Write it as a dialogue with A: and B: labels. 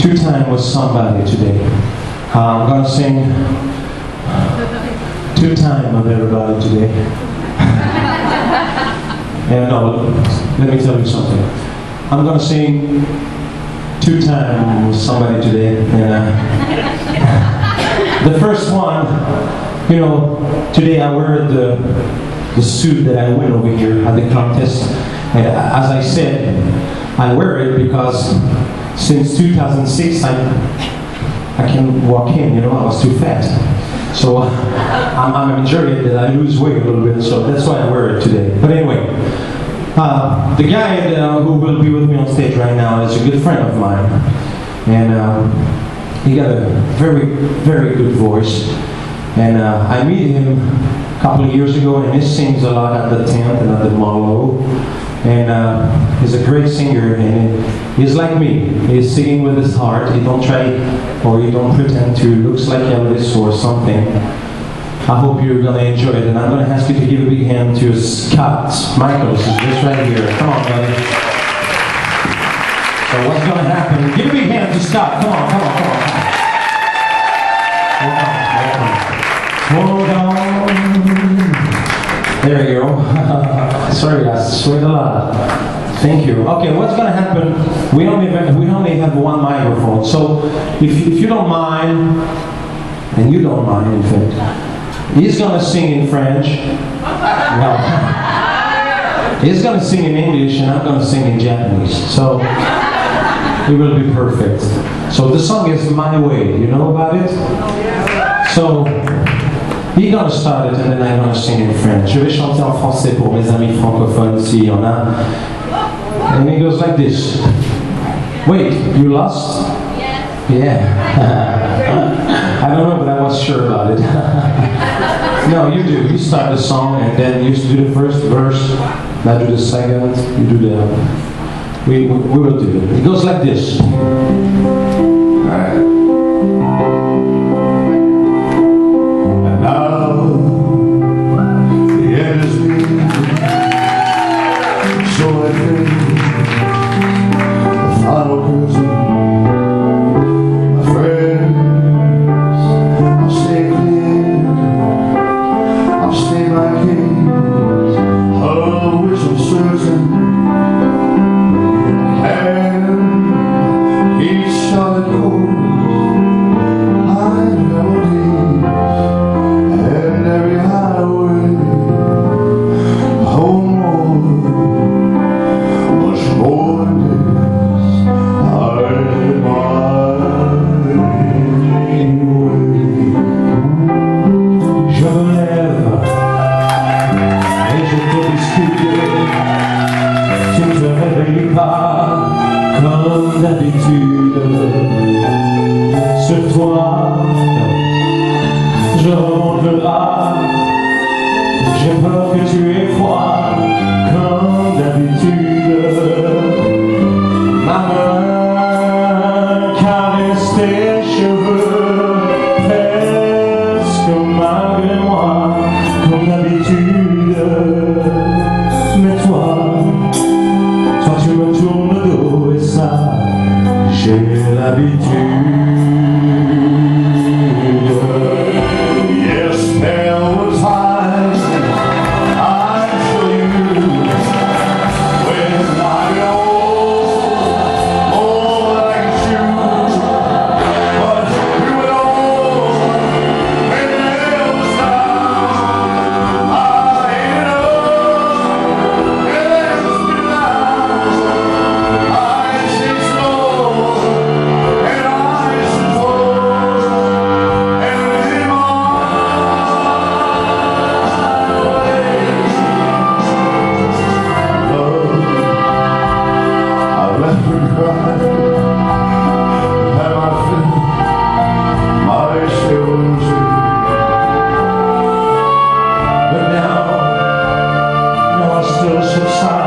A: two time with somebody today. Uh, I'm gonna sing two time with everybody today. and no, let me tell you something. I'm gonna sing two time with somebody today. And uh, the first one, you know, today I wear the the suit that I win over here at the contest. And as I said, I wear it because since 2006 I, I can walk in, you know, I was too fat. So I'm, I'm enjoying it that I lose weight a little bit, so that's why I wear it today. But anyway, uh, the guy uh, who will be with me on stage right now is a good friend of mine. And um, he got a very, very good voice. And uh, I meet him a couple of years ago, and he sings a lot at the tent and at the Marlowe. And uh, he's a great singer, and he's like me. He's singing with his heart. He don't try or he don't pretend to. Looks like Elvis or something. I hope you're gonna enjoy it, and I'm gonna ask you to give a big hand to Scott Michaels, who's just right here. Come on, buddy. So what's gonna happen? Give a big hand to Scott. Come on, come on, come on. Hold on, on. Hold Sorry, I sweat a lot. Thank you. Okay, what's gonna happen? We only have, we only have one microphone, so if if you don't mind, and you don't mind, in fact, he's gonna sing in French. No. He's gonna sing in English, and I'm gonna sing in Japanese. So it will be perfect. So the song is My Way. You know about it? So. He's gonna start it and then I'm gonna sing in French. Je vais chanter en français pour mes amis francophones s'il y en a. And it goes like this. Wait, you lost? Yeah. I don't know, but I was sure about it. no, you do. You start the song and then you do the first verse. Now do the second. You do the. We, we, we will do it. It goes like this. Alright.
B: But now, now I still so sad.